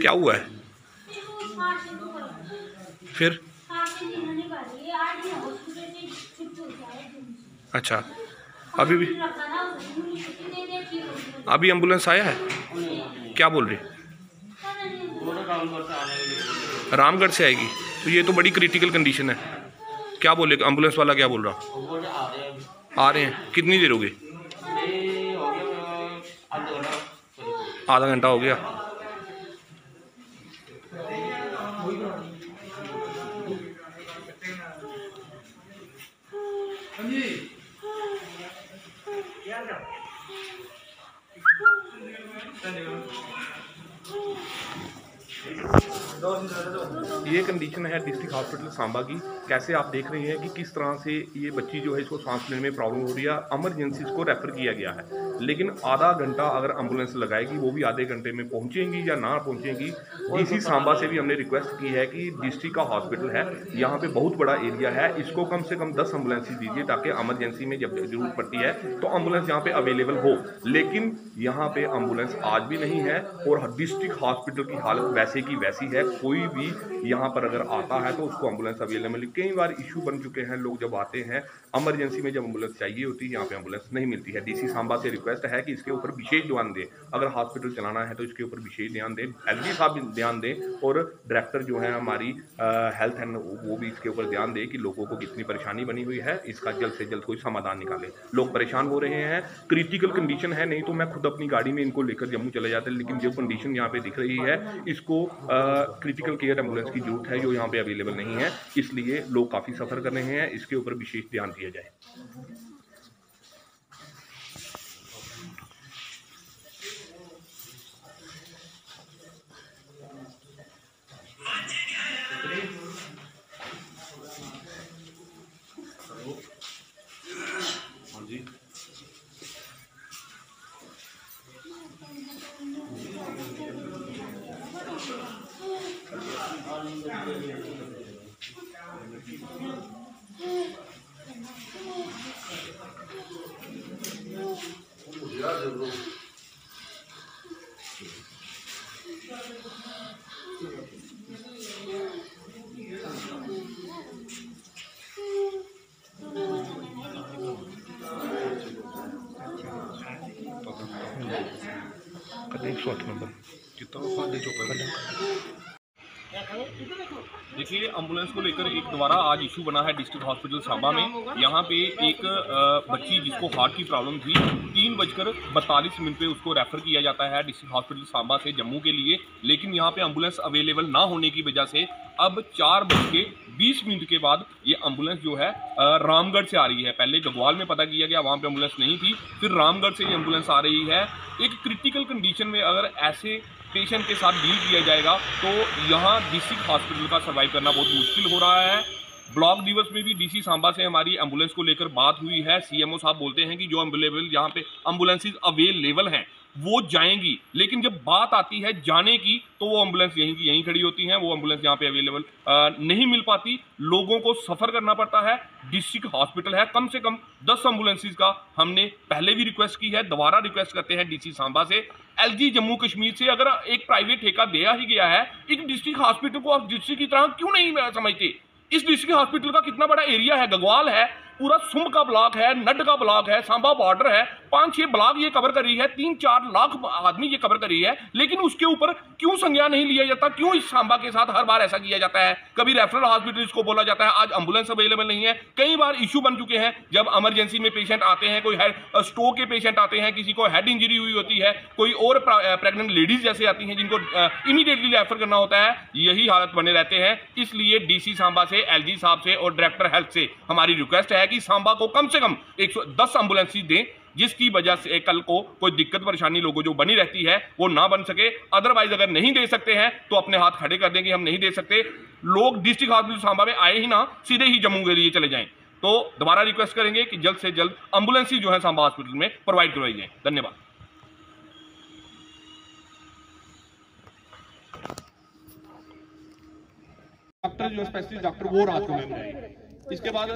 क्या हुआ? है फिर? अच्छा। अभी भी अभी एंबुलेंस आया है? क्या बोल रही? रामगढ़ से आएगी। तो ये तो बड़ी क्रिटिकल कंडीशन है। क्या बोले? एंबुलेंस वाला क्या बोल रहा? आ रहे हैं। कितनी देर हो गई आधा घंटा हो गया। ये कंडीशन है डिस्ट्रिक्ट हॉस्पिटल सांबा की। कैसे आप देख रहे हैं कि किस तरह से ये बच्ची जो है इसको सांस लेने में प्रॉब्लम हो रही है। एमरजेंसी इसको रेफर किया गया है। लेकिन आधा घंटा अगर एंबुलेंस लगाएगी वो भी आधे घंटे में पहुंचेंगी या ना पहुंचेंगी डीसी सांबा से भी हमने रिक्वेस्ट की है कि डिस्ट्रिक्ट का हॉस्पिटल है यहाँ पे बहुत बड़ा एरिया है इसको कम से कम दस एंबुलेंस दीजिए ताकि एमरजेंसी में जब ज़रूरत पड़ती है तो एंबुलेंस यहाँ पे अवेलेबल हो। लेकिन यहाँ पे एंबुलेंस आज भी नहीं है और डिस्ट्रिक्ट हॉस्पिटल की हालत वैसे की वैसी है। कोई भी यहाँ पर अगर आता है तो उसको एंबुलेंस अवेलेबल कई बार इशू बन चुके हैं लोग जब आते हैं एमरजेंसी में जब एंबुलेंस चाहिए होती है यहाँ पे एंबुलेंस नहीं मिलती है। डीसी सांबा से रिक्वेस्ट है कि इसके ऊपर विशेष ध्यान दें। अगर हॉस्पिटल चलाना है तो इसके ऊपर विशेष ध्यान दें एलजी साहब भी ध्यान दें और डायरेक्टर जो है हमारी हेल्थ एंड वो भी इसके ऊपर ध्यान दें कि लोगों को कितनी परेशानी बनी हुई है, इसका जल्द से जल्द कोई समाधान निकाले। लोग परेशान हो रहे हैं क्रिटिकल कंडीशन है, नहीं तो मैं खुद अपनी गाड़ी में इनको लेकर जम्मू चले जाते लेकिन जो कंडीशन यहाँ पे दिख रही है, इसको क्रिटिकल केयर एंबुलेंस की ज़रूरत है, जो यहाँ पे अवेलेबल नहीं है, इसलिए लोग काफ़ी सफ़र कर रहे हैं, इसके ऊपर विशेष ध्यान दिया जाए। कद एक सौ आठ नंबर कितना साढ़े चौका देखिए एंबुलेंस को लेकर एक दोबारा आज इशू बना है डिस्ट्रिक्ट हॉस्पिटल सांबा में। यहाँ पे एक बच्ची जिसको हार्ट की प्रॉब्लम थी, तीन बजकर बतालीस मिनट पे उसको रेफर किया जाता है डिस्ट्रिक्ट हॉस्पिटल सांबा से जम्मू के लिए। लेकिन यहाँ पे एंबुलेंस अवेलेबल ना होने की वजह से अब चार बज के बीस मिनट के बाद ये एंबुलेंस जो है रामगढ़ से आ रही है। पहले गगवाल में पता किया गया, वहाँ पे एंबुलेंस नहीं थी। फिर रामगढ़ से ये एंबुलेंस आ रही है। एक क्रिटिकल कंडीशन में अगर ऐसे पेशेंट के साथ डील किया जाएगा तो यहाँ डिस्ट्रिक्ट हॉस्पिटल का सर्वाइव करना बहुत मुश्किल हो रहा है। ब्लॉक दिवस में भी डीसी सांबा से हमारी एंबुलेंस को लेकर बात हुई है। सीएमओ साहब बोलते हैं कि जो अवेलेबल यहाँ पे एम्बुलेंसेज अवेलेबल हैं, वो जाएँगी। लेकिन जब बात आती है जाने की तो वो एंबुलेंस यहीं की यहीं खड़ी होती हैं। वो एंबुलेंस यहाँ पे अवेलेबल नहीं मिल पाती। लोगों को सफ़र करना पड़ता है। डिस्ट्रिक्ट हॉस्पिटल है। कम से कम दस एम्बुलेंसेज का हमने पहले भी रिक्वेस्ट की है। दोबारा रिक्वेस्ट करते हैं डीसी सांबा से। एलजी जम्मू कश्मीर से अगर एक प्राइवेट ठेका दिया ही गया है, एक डिस्ट्रिक्ट हॉस्पिटल को आप डिस्ट्रिक्ट की तरह क्यों नहीं समझते? इस डिस्ट्रिक्ट हॉस्पिटल का कितना बड़ा एरिया है गगवाल है। पूरा सुम का ब्लॉक है, नड का ब्लॉक है, सांबा बॉर्डर है, पाँच छह ब्लॉक ये कवर कर रही है, तीन चार लाख आदमी ये कवर कर रही है, लेकिन उसके ऊपर क्यों संज्ञान नहीं लिया जाता, क्यों इस सांबा के साथ हर बार ऐसा किया जाता है? कभी रेफरल हॉस्पिटल इसको बोला जाता है, आज एंबुलेंस अवेलेबल नहीं है, कई बार इशू बन चुके हैं, जब इमरजेंसी में पेशेंट आते हैं, कोई स्ट्रोक के पेशेंट आते हैं, किसी को हेड इंजरी हुई होती है, कोई और प्रेग्नेंट लेडीज़ जैसे आती हैं, जिनको इमीडिएटली रेफर करना होता है, यही हालत बने रहते हैं, इसलिए डीसी सांबा से एलजी साहब से और डायरेक्टर हेल्थ से हमारी रिक्वेस्ट है कि सांबा को कम से कम 110 एंबुलेंस दें, जिसकी वजह से कल को कोई दिक्कत परेशानी लोगों जो बनी रहती है, वो ना बन सके। अदरवाइज़ अगर नहीं दे सकते हैं तो अपने हाथ खड़े कर दें कि हम नहीं दे सकते। लोग डिस्ट्रिक्ट हॉस्पिटल सांबा में आए ही ना, सीधे ही जम्मू के लिए चले जाएँ। तो दोबारा रिक्वेस्ट करेंगे कि जल्द से जल्द एंबुलेंस जो है सांबा हॉस्पिटल में प्रोवाइड करवाई जाए। धन्यवाद। डॉक्टर जो स्पेशलिस्ट डॉक्टर वो रात को मैम आए इसके बाद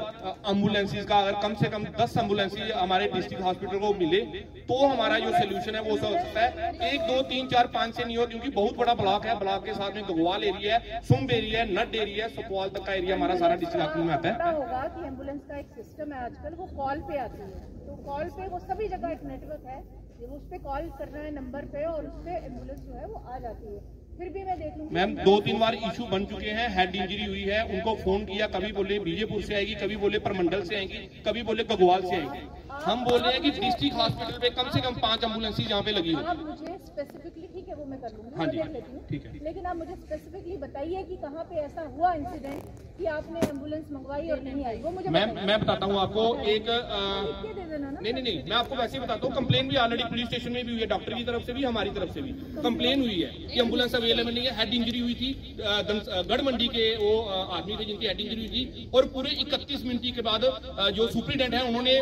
एम्बुलेंसेज का अगर कम से कम 10 एम्बुलेंसेज हमारे डिस्ट्रिक्ट हॉस्पिटल को मिले तो हमारा जो सोल्यूशन है वो हो सकता है। एक, दो, तीन, चार, पाँच से नहीं हो, क्योंकि बहुत बड़ा ब्लॉक है। ब्लॉक के साथ में गगवाल एरिया है सुम्ब एरिया है, नट एरिया है, सुपौल तक का एरिया हमारा सारा डिस्ट्रिक्ट हॉस्पिटल में आता है। होगा एंबुलेंस का एक सिस्टम है आजकल, वो कॉल पे आती है। तो कॉल पे वो सभी जगह एक नेटवर्क है उस पर कॉल करना है नंबर पे और उस पर एंबुलेंस जो है वो आ जाती है। फिर भी मैं देख लूँगी। मैम दो तीन बार इशू बन चुके हैं हेड इंजरी हुई है उनको फ़ोन किया कभी बोले बीजेपुर से आएगी कभी बोले परमंडल से आएगी कभी बोले गगवाल से आएगी। हम बोल रहे हैं कि डिस्ट्रिक्ट हॉस्पिटल पे कम से कम पाँच एंबुलेंस यहाँ पे लगी हुई। आप मुझे स्पेसिफिकली ठीक है वो मैं कर लूँगी हाँ जी, हूँ ठीक है। लेकिन आप मुझे स्पेसिफिकली बताइए कि कहाँ पे ऐसा हुआ इंसिडेंट कि आपने एंबुलेंस मंगवाई और नहीं आई वो मुझे मैम मैं बताता हूँ आपको एक देना ना नहीं नहीं नहीं मैं आपको वैसे ही बताता हूँ कंप्लेन भी ऑलरेडी पुलिस स्टेशन में भी हुई है डॉक्टर की तरफ़ से भी हमारी तरफ़ से भी। कंप्लेन हुई है कि एंबुलेंस अवेलेबल नहीं है हेड इंजरी हुई थी गढ़ मंडी के वो आदमी थे जिनकी हेड इंजरी हुई थी और पूरे 31 मिनट के बाद जो सुप्रीडेंट है उन्होंने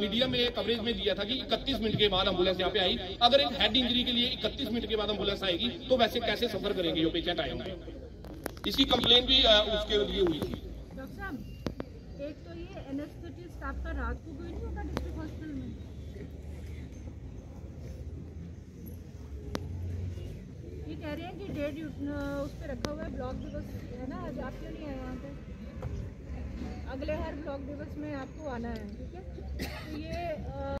मीडिया में कवरेज में दिया था कि 31 मिनट के बाद एंबुलेंस यहाँ पे आई। अगर एक हेड इंजरी के लिए 31 मिनट के बाद एंबुलेंस आएगी तो वैसे कैसे सफ़र करेंगे जो पेशेंट आए होंगे इसकी कंप्लेन भी उसके लिए हुई थी। डॉक्टर साहब एक तो ये एनेस्थेटिक स्टाफ का रात को कोई नहीं होगा डिस्ट्रिक्ट हॉस्पिटल में? ये कह रहे हैं कि डेट उस पर रखा हुआ है ब्लॉक दिवस है ना? आज आप क्यों नहीं आए वहाँ पे? अगले हर ब्लॉक दिवस में आपको आना है ठीक है? तो ये अ,